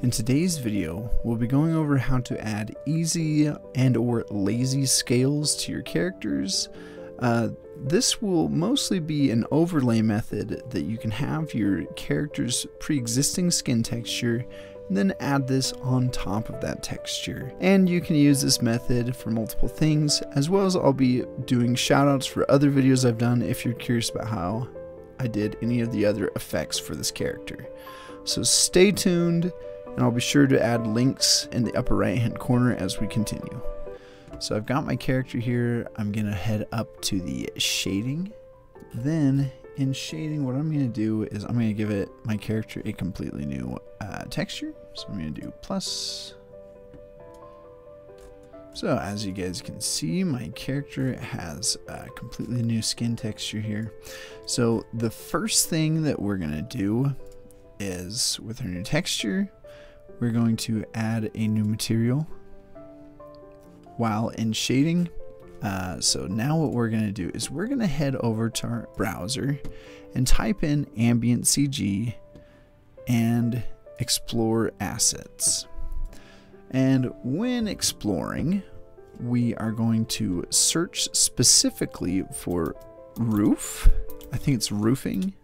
In today's video, we'll be going over how to add easy and or lazy scales to your characters. Uh, this will mostly be an overlay method that you can have your character's pre-existing skin texture and then add this on top of that texture. And you can use this method for multiple things, as well as I'll be doing shoutouts for other videos I've done if you're curious about how I did any of the other effects for this character. So stay tuned and I'll be sure to add links in the upper right hand corner as we continue. So I've got my character here, I'm gonna head up to the shading. Then in shading, what I'm gonna do is I'm gonna give it, my character, a completely new uh, texture. So I'm gonna do plus. So as you guys can see, my character has a completely new skin texture here. So the first thing that we're gonna do is with our new texture, we're going to add a new material while in shading. Uh, so now what we're going to do is we're going to head over to our browser and type in ambient CG and explore assets. And when exploring, we are going to search specifically for roof. I think it's roofing.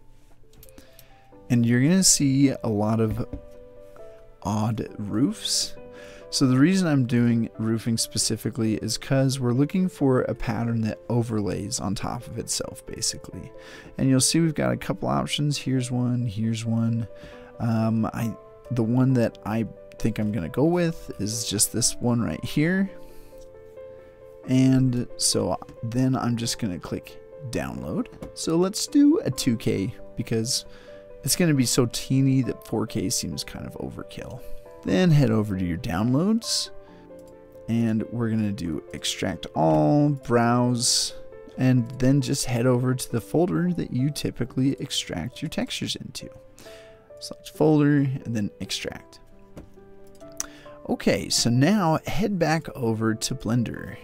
And you're going to see a lot of odd roofs. So the reason I'm doing roofing specifically is because we're looking for a pattern that overlays on top of itself basically. And you'll see we've got a couple options. Here's one, here's one. Um, I The one that I think I'm going to go with is just this one right here. And so then I'm just going to click download. So let's do a 2K because it's going to be so teeny that 4K seems kind of overkill. Then head over to your downloads and we're going to do extract all, browse, and then just head over to the folder that you typically extract your textures into. Select folder and then extract. Okay, so now head back over to Blender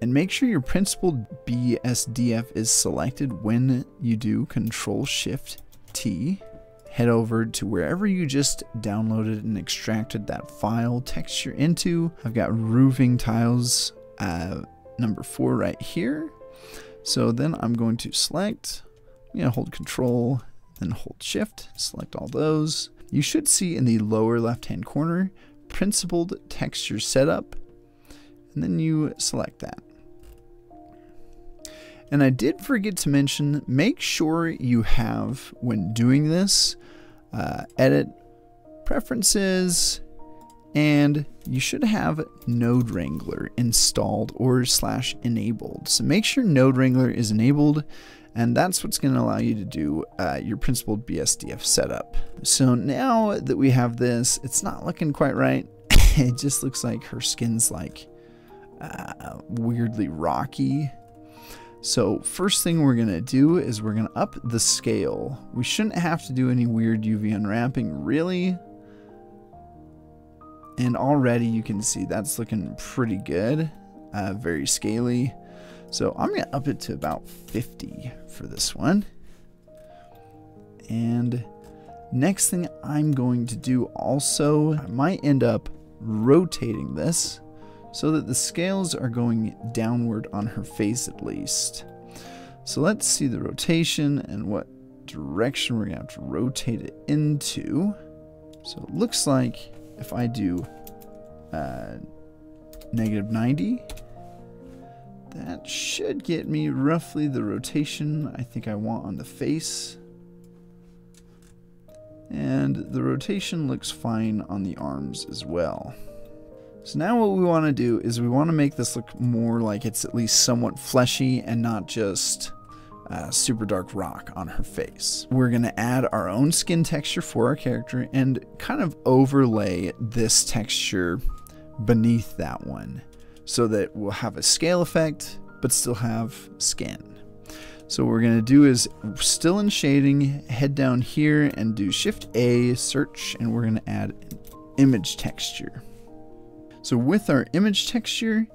and make sure your principled BSDF is selected when you do Control Shift T head over to wherever you just downloaded and extracted that file texture into. I've got roofing tiles uh, number four right here. So then I'm going to select, you know, hold control, then hold shift, select all those. You should see in the lower left hand corner, principled texture setup, and then you select that. And I did forget to mention, make sure you have, when doing this, uh, edit preferences, and you should have Node Wrangler installed or slash enabled. So make sure Node Wrangler is enabled, and that's what's going to allow you to do uh, your principled BSDF setup. So now that we have this, it's not looking quite right. it just looks like her skin's like uh, weirdly rocky so first thing we're going to do is we're going to up the scale. We shouldn't have to do any weird UV unwrapping really. And already you can see that's looking pretty good, uh, very scaly. So I'm going to up it to about 50 for this one. And next thing I'm going to do also, I might end up rotating this so that the scales are going downward on her face at least. So let's see the rotation and what direction we're going to have to rotate it into. So it looks like if I do uh, negative 90, that should get me roughly the rotation I think I want on the face. And the rotation looks fine on the arms as well. So now what we want to do is we want to make this look more like it's at least somewhat fleshy and not just uh, super dark rock on her face. We're going to add our own skin texture for our character and kind of overlay this texture beneath that one so that we'll have a scale effect but still have skin. So what we're going to do is still in shading, head down here and do shift A, search, and we're going to add an image texture. So with our image texture,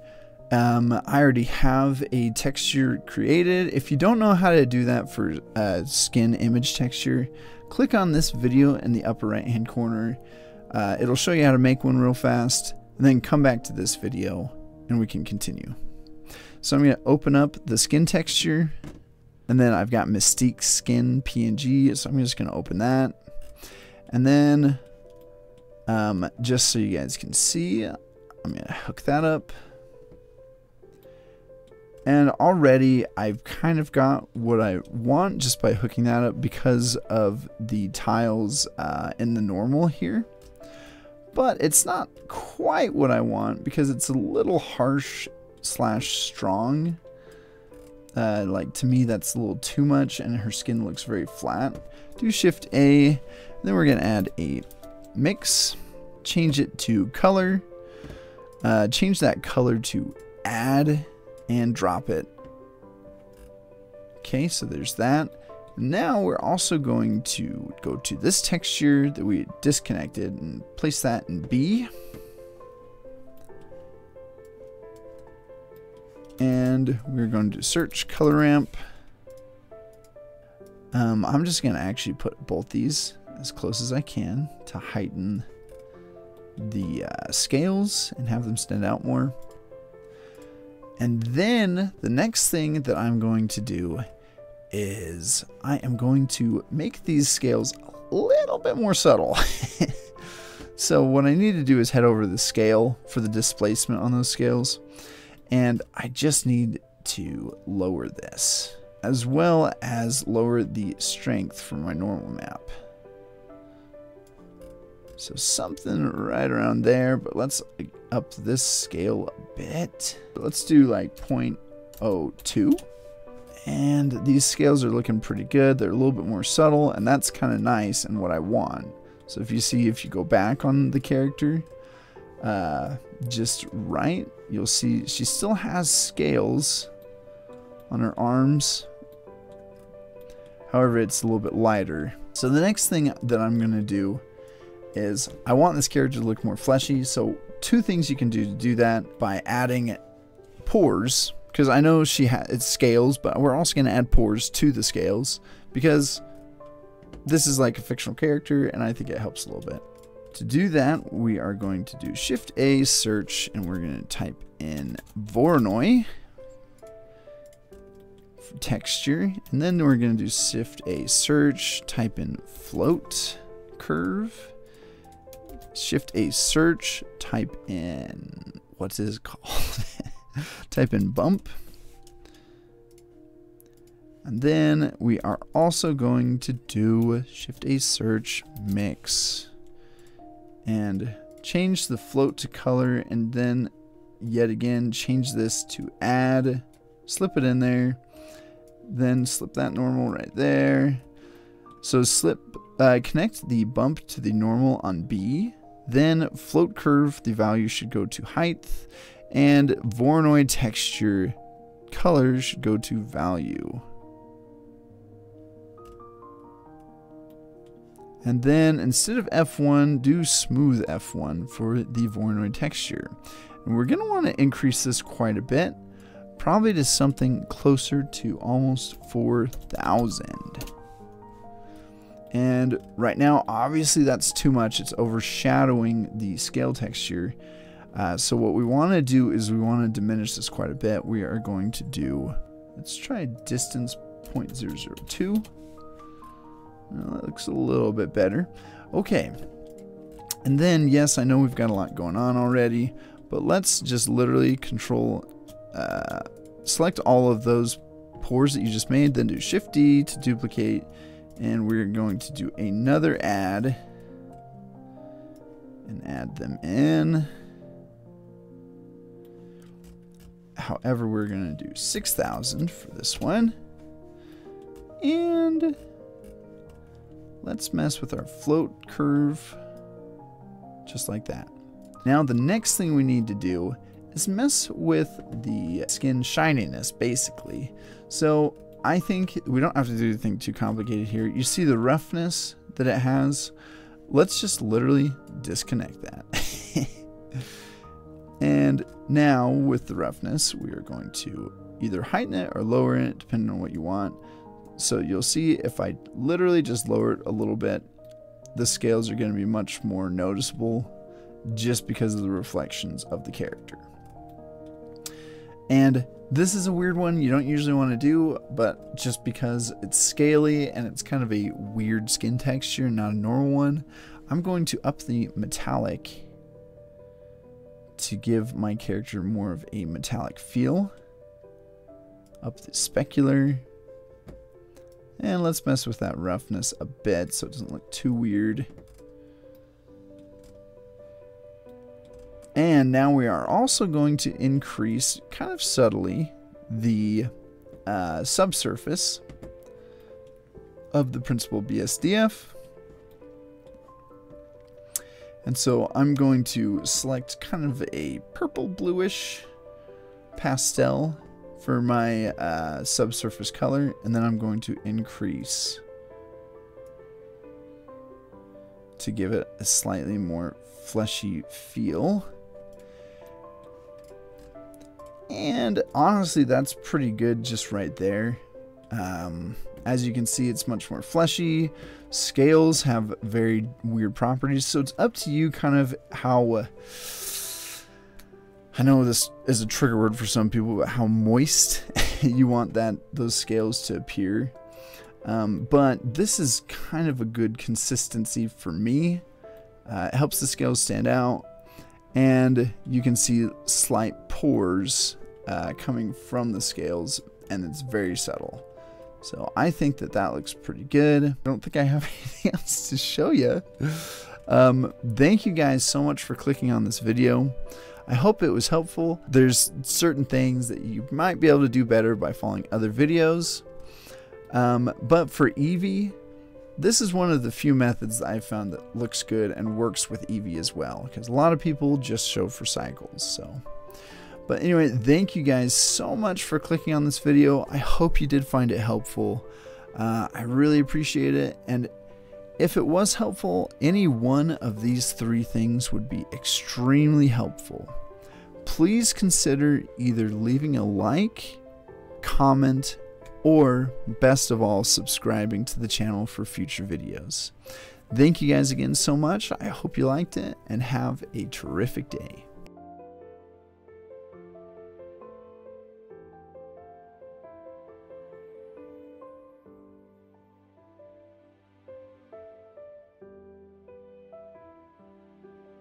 um, I already have a texture created. If you don't know how to do that for uh, skin image texture, click on this video in the upper right hand corner. Uh, it'll show you how to make one real fast, and then come back to this video and we can continue. So I'm going to open up the skin texture, and then I've got Mystique Skin PNG, so I'm just going to open that. And then, um, just so you guys can see, I'm going to hook that up. And already I've kind of got what I want just by hooking that up because of the tiles uh, in the normal here. But it's not quite what I want because it's a little harsh slash strong. Uh, like to me that's a little too much and her skin looks very flat. Do shift A, then we're gonna add a mix, change it to color, uh, change that color to add and drop it. Okay, so there's that. Now we're also going to go to this texture that we disconnected and place that in B. And we're going to search color ramp. Um, I'm just going to actually put both these as close as I can to heighten the uh, scales and have them stand out more. And then the next thing that I'm going to do is I am going to make these scales a little bit more subtle. so what I need to do is head over the scale for the displacement on those scales. And I just need to lower this as well as lower the strength for my normal map. So something right around there, but let's up this scale a bit. Let's do like 0.02. And these scales are looking pretty good. They're a little bit more subtle, and that's kind of nice and what I want. So if you see, if you go back on the character, uh, just right, you'll see she still has scales on her arms. However, it's a little bit lighter. So the next thing that I'm going to do is I want this character to look more fleshy. So two things you can do to do that by adding pores because I know she has it scales, but we're also going to add pores to the scales because this is like a fictional character and I think it helps a little bit. To do that, we are going to do Shift A search and we're going to type in Voronoi texture and then we're going to do Shift A search, type in float curve shift a search, type in, what's this called? type in bump. And then we are also going to do shift a search mix and change the float to color and then yet again change this to add, slip it in there, then slip that normal right there. So slip, uh, connect the bump to the normal on B then float curve, the value should go to height, and Voronoi texture color should go to value. And then instead of F1, do smooth F1 for the Voronoi texture. And we're going to want to increase this quite a bit, probably to something closer to almost 4,000. And right now, obviously that's too much. It's overshadowing the scale texture. Uh, so what we want to do is we want to diminish this quite a bit. We are going to do, let's try distance 0.002. Well, that looks a little bit better. Okay. And then, yes, I know we've got a lot going on already, but let's just literally control, uh, select all of those pores that you just made, then do Shift D to duplicate, and we're going to do another add and add them in. However, we're going to do 6,000 for this one. And let's mess with our float curve just like that. Now, the next thing we need to do is mess with the skin shininess, basically. So I think we don't have to do anything too complicated here. You see the roughness that it has? Let's just literally disconnect that. and now with the roughness, we are going to either heighten it or lower it depending on what you want. So you'll see if I literally just lower it a little bit, the scales are going to be much more noticeable just because of the reflections of the character. And this is a weird one you don't usually want to do, but just because it's scaly and it's kind of a weird skin texture, not a normal one, I'm going to up the metallic to give my character more of a metallic feel. Up the specular. And let's mess with that roughness a bit so it doesn't look too weird. And now we are also going to increase, kind of subtly, the uh, subsurface of the principled BSDF. And so I'm going to select kind of a purple bluish pastel for my uh, subsurface color. And then I'm going to increase to give it a slightly more fleshy feel. And honestly, that's pretty good just right there. Um, as you can see, it's much more fleshy. Scales have very weird properties, so it's up to you kind of how... Uh, I know this is a trigger word for some people, but how moist you want that those scales to appear. Um, but this is kind of a good consistency for me. Uh, it helps the scales stand out, and you can see slight pores uh, coming from the scales, and it's very subtle. So I think that that looks pretty good. I don't think I have anything else to show you. Um, thank you guys so much for clicking on this video. I hope it was helpful. There's certain things that you might be able to do better by following other videos. Um, but for Eevee, this is one of the few methods that I've found that looks good and works with Eevee as well. Because a lot of people just show for cycles. So. But anyway, thank you guys so much for clicking on this video. I hope you did find it helpful. Uh, I really appreciate it. And if it was helpful, any one of these three things would be extremely helpful. Please consider either leaving a like, comment, or best of all, subscribing to the channel for future videos. Thank you guys again so much. I hope you liked it and have a terrific day.